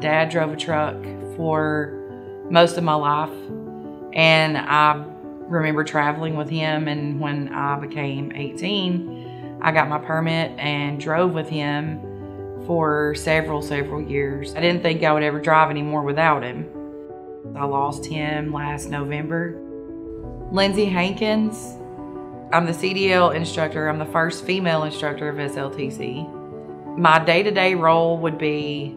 Dad drove a truck for most of my life, and I remember traveling with him. And when I became 18, I got my permit and drove with him for several, several years. I didn't think I would ever drive anymore without him. I lost him last November. Lindsey Hankins, I'm the CDL instructor. I'm the first female instructor of SLTC. My day-to-day role would be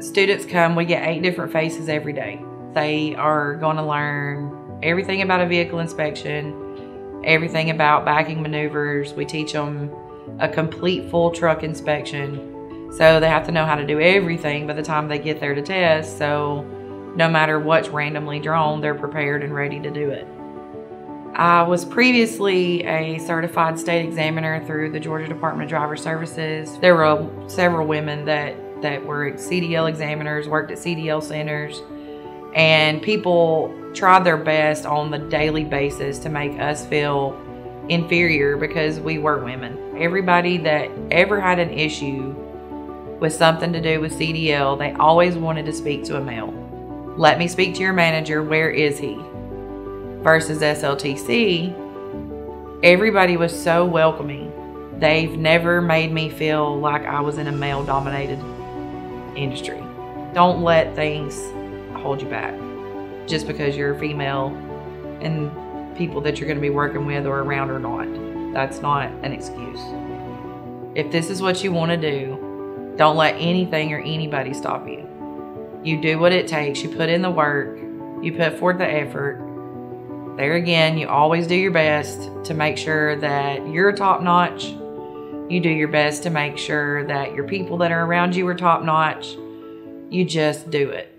students come, we get eight different faces every day. They are going to learn everything about a vehicle inspection, everything about backing maneuvers. We teach them a complete full truck inspection. So they have to know how to do everything by the time they get there to test. So no matter what's randomly drawn, they're prepared and ready to do it. I was previously a certified state examiner through the Georgia Department of Driver Services. There were several women that, that were CDL examiners, worked at CDL centers, and people tried their best on the daily basis to make us feel inferior because we were women. Everybody that ever had an issue with something to do with CDL, they always wanted to speak to a male. Let me speak to your manager. Where is he? Versus SLTC, everybody was so welcoming. They've never made me feel like I was in a male dominated industry. Don't let things hold you back just because you're a female and people that you're going to be working with or around or not. That's not an excuse. If this is what you want to do, don't let anything or anybody stop you. You do what it takes. You put in the work. You put forth the effort. There again, you always do your best to make sure that you're top notch. You do your best to make sure that your people that are around you are top notch. You just do it.